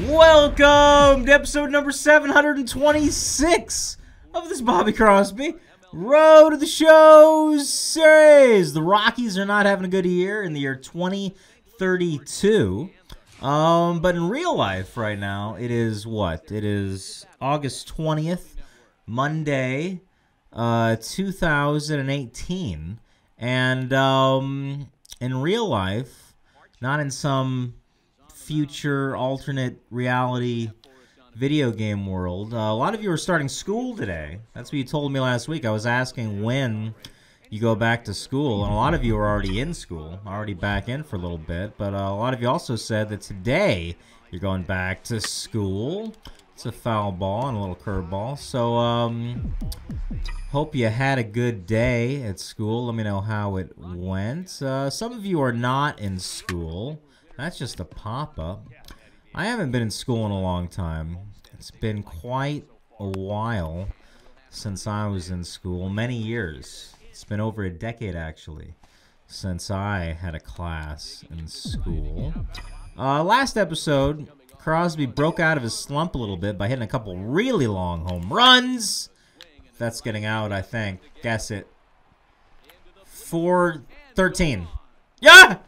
Welcome to episode number 726 of this Bobby Crosby Road to the Shows series. The Rockies are not having a good year in the year 2032. Um, but in real life right now, it is what? It is August 20th, Monday, uh, 2018. And um, in real life, not in some future alternate reality video game world. Uh, a lot of you are starting school today. That's what you told me last week. I was asking when you go back to school, and a lot of you are already in school, already back in for a little bit. But uh, a lot of you also said that today you're going back to school. It's a foul ball and a little curveball. So, um, hope you had a good day at school. Let me know how it went. Uh, some of you are not in school. That's just a pop-up. I haven't been in school in a long time. It's been quite a while since I was in school. Many years. It's been over a decade, actually, since I had a class in school. Uh, last episode, Crosby broke out of his slump a little bit by hitting a couple really long home runs. That's getting out, I think. Guess it. 413. Yeah!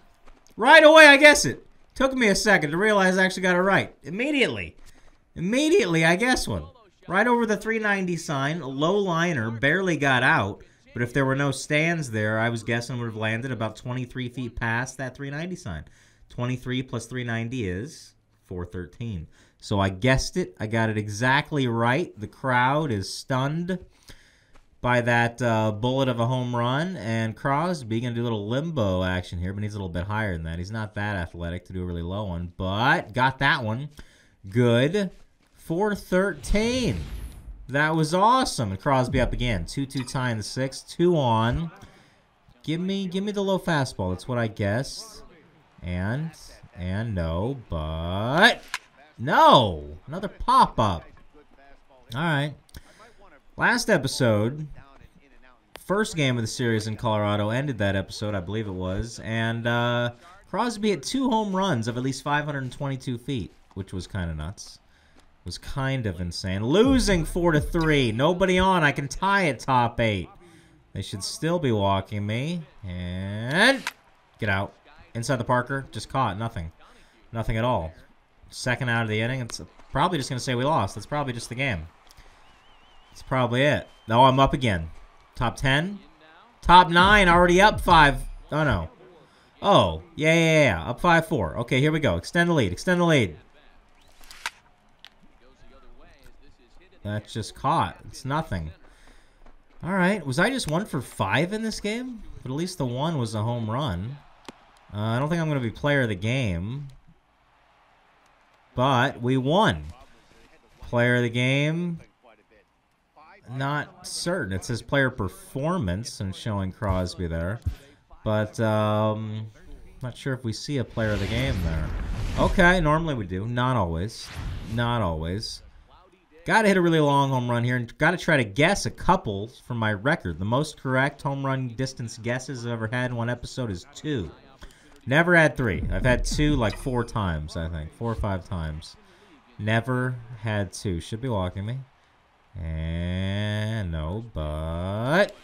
Right away, I guess it. Took me a second to realize I actually got it right. Immediately. Immediately, I guess one. Right over the 390 sign, a low liner, barely got out. But if there were no stands there, I was guessing would have landed about 23 feet past that 390 sign. 23 plus 390 is 413. So I guessed it. I got it exactly right. The crowd is stunned by that uh, bullet of a home run. And Crosby going to do a little limbo action here, but he's a little bit higher than that. He's not that athletic to do a really low one, but got that one. Good. 413. That was awesome. And Crosby up again. 2-2 tie in the sixth. Two on. Give me give me the low fastball. That's what I guessed. And, and no, but... No! Another pop-up. All right. Last episode, first game of the series in Colorado, ended that episode, I believe it was, and uh, Crosby hit two home runs of at least 522 feet, which was kind of nuts. Was kind of insane. Losing 4 to 3. Nobody on. I can tie it top 8. They should still be walking me. And get out. Inside the Parker. Just caught. Nothing. Nothing at all. Second out of the inning. It's probably just going to say we lost. That's probably just the game. That's probably it. No, I'm up again. Top 10? Top 9, already up 5. Oh, no. Oh, yeah, yeah, yeah. Up 5-4. Okay, here we go. Extend the lead. Extend the lead. That's just caught. It's nothing. All right. Was I just one for five in this game? But at least the one was a home run. Uh, I don't think I'm going to be player of the game. But we won. Player of the game. Not certain. It says player performance and showing Crosby there. But, um, not sure if we see a player of the game there. Okay, normally we do. Not always. Not always. Got to hit a really long home run here, and got to try to guess a couple for my record. The most correct home run distance guesses I've ever had in one episode is two. Never had three. I've had two like four times, I think. Four or five times. Never had two. Should be walking me. And no, but...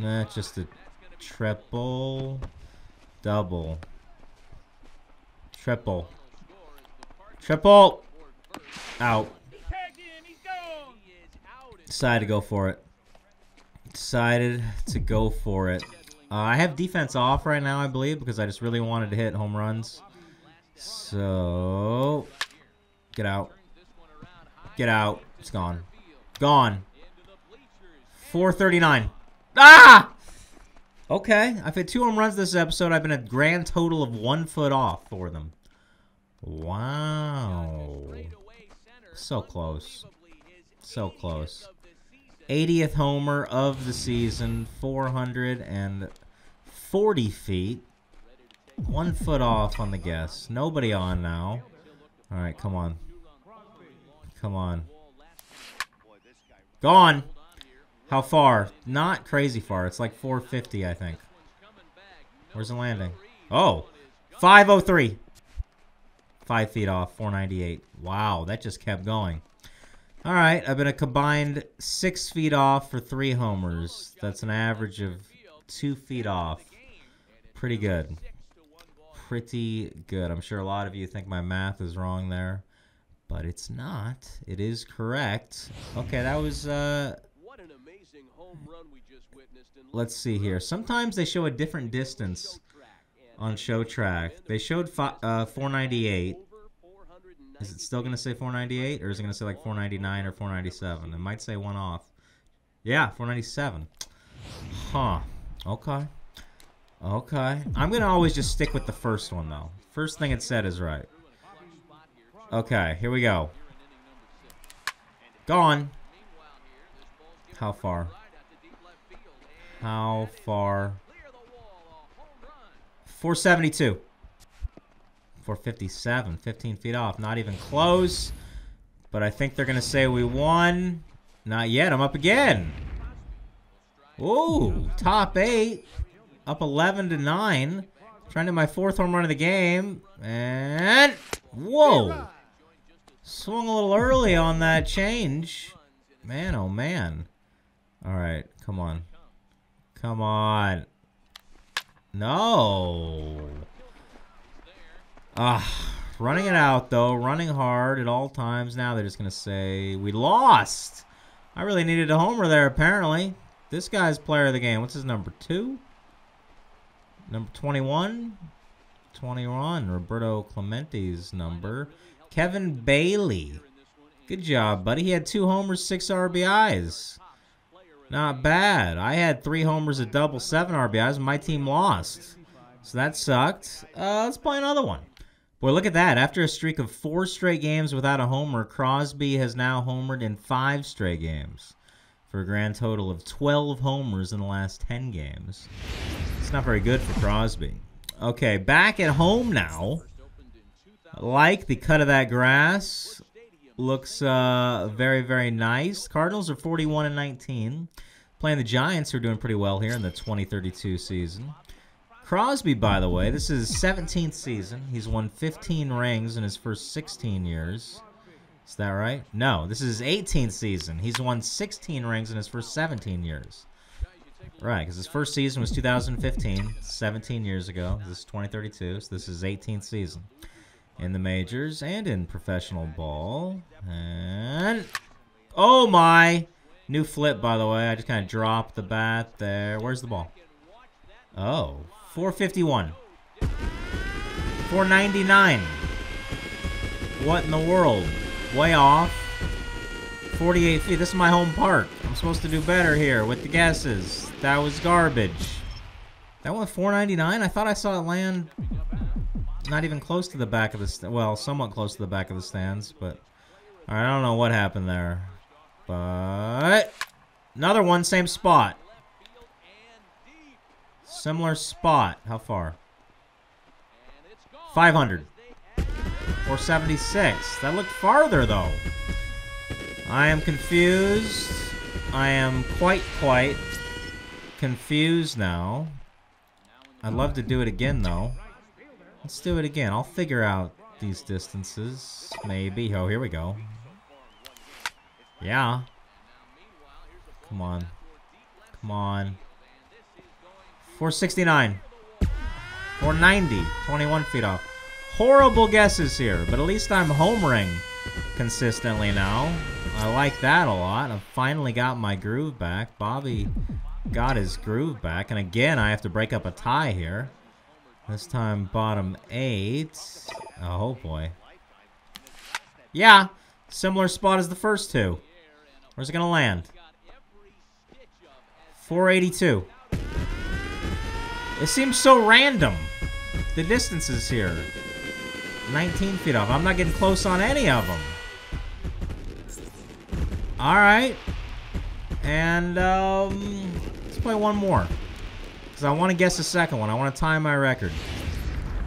That's just a triple, double, triple, triple, out. Decided to go for it. Decided to go for it. Uh, I have defense off right now, I believe, because I just really wanted to hit home runs. So, get out. Get out. It's gone. Gone. 439. Ah! Okay, I've hit two home runs this episode. I've been a grand total of one foot off for them. Wow. So close. So close. 80th homer of the season, 440 feet. One foot off on the guess. Nobody on now. All right, come on. Come on. Gone. How far? Not crazy far. It's like 450, I think. Where's the landing? Oh, 503. Five feet off, 498. Wow, that just kept going. All right, I've been a combined six feet off for three homers. That's an average of two feet off. Pretty good. Pretty good. I'm sure a lot of you think my math is wrong there, but it's not. It is correct. Okay, that was uh, let's see here. Sometimes they show a different distance on show track. They showed uh, 498. Is it still going to say 498 or is it going to say like 499 or 497? It might say one off. Yeah, 497. Huh. Okay. Okay. I'm going to always just stick with the first one though. First thing it said is right. Okay, here we go. Gone. How far? How far? 472. 457. 15 feet off. Not even close. But I think they're going to say we won. Not yet. I'm up again. Ooh, top eight. Up 11 to 9. Trying to my fourth home run of the game. And... Whoa. Swung a little early on that change. Man, oh man. All right, come on. Come on. No. Ah, running it out, though. Running hard at all times. Now they're just going to say, we lost. I really needed a homer there, apparently. This guy's player of the game. What's his number? Two? Number 21? 21. Roberto Clemente's number. Kevin Bailey. Good job, buddy. He had two homers, six RBIs. Not bad. I had three homers, a double, seven RBIs, and my team lost. So that sucked. Uh, let's play another one. Boy, look at that. After a streak of four straight games without a homer, Crosby has now homered in five straight games for a grand total of 12 homers in the last 10 games. It's not very good for Crosby. Okay, back at home now. Like the cut of that grass looks uh, very, very nice. Cardinals are 41 and 19. Playing the Giants, who are doing pretty well here in the 2032 season. Crosby, by the way, this is his 17th season. He's won 15 rings in his first 16 years. Is that right? No, this is his 18th season. He's won 16 rings in his first 17 years. Right, because his first season was 2015, 17 years ago. This is 2032, so this is his 18th season in the majors and in professional ball. And oh my! New flip, by the way. I just kind of dropped the bat there. Where's the ball? Oh, 451. 499. What in the world? Way off. 48 feet. This is my home park. I'm supposed to do better here with the guesses. That was garbage. That went 499? I thought I saw it land not even close to the back of the well, somewhat close to the back of the stands, but I don't know what happened there. But another one, same spot. Similar spot. How far? 500. 476. That looked farther, though. I am confused. I am quite, quite confused now. I'd love to do it again, though. Let's do it again. I'll figure out these distances. Maybe. Oh, here we go. Yeah. Come on. Come on. 469. 490. 21 feet off. Horrible guesses here, but at least I'm homering consistently now. I like that a lot. I've finally got my groove back. Bobby got his groove back. And again, I have to break up a tie here. This time bottom eight. Oh boy. Yeah, similar spot as the first two. Where's it gonna land? 482. It seems so random. The distances here. 19 feet off. I'm not getting close on any of them. Alright. And, um, let's play one more. Because I want to guess the second one. I want to tie my record.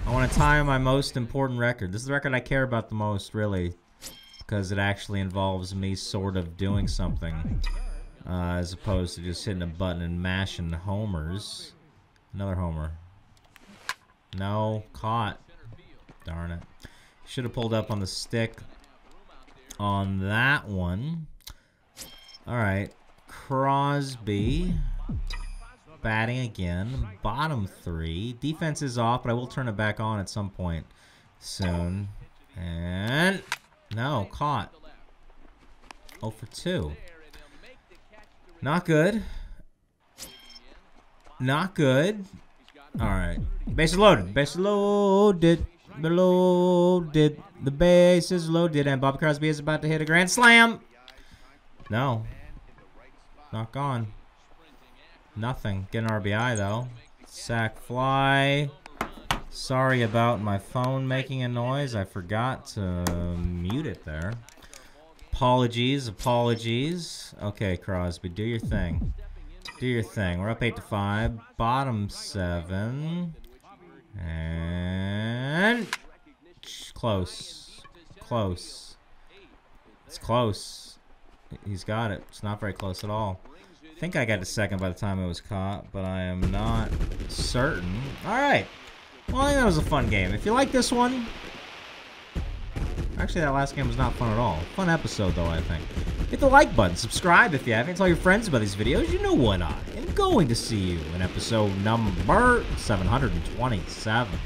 I want to tie my most important record. This is the record I care about the most, really. Because it actually involves me sort of doing something. Uh, as opposed to just hitting a button and mashing the homers. Another homer. No, caught. Darn it. Should have pulled up on the stick on that one. All right. Crosby. Batting again. Bottom three. Defense is off, but I will turn it back on at some point soon. And no, caught. 0 for 2. Not good. Not good. All right. Bases loaded. Bases loaded. Loaded. The base is loaded, and Bob Crosby is about to hit a grand slam. No. Not gone. Nothing. Get an RBI, though. Sac fly. Sorry about my phone making a noise. I forgot to mute it there. Apologies, apologies. Okay, Crosby, do your thing. Do your thing. We're up 8 to 5. Bottom 7. And close. Close. It's close. He's got it. It's not very close at all. I think I got a second by the time it was caught, but I am not certain. All right. Well, I think that was a fun game. If you like this one, actually that last game was not fun at all. Fun episode though, I think. Hit the like button, subscribe if you haven't, tell your friends about these videos. You know what I am going to see you in episode number 727.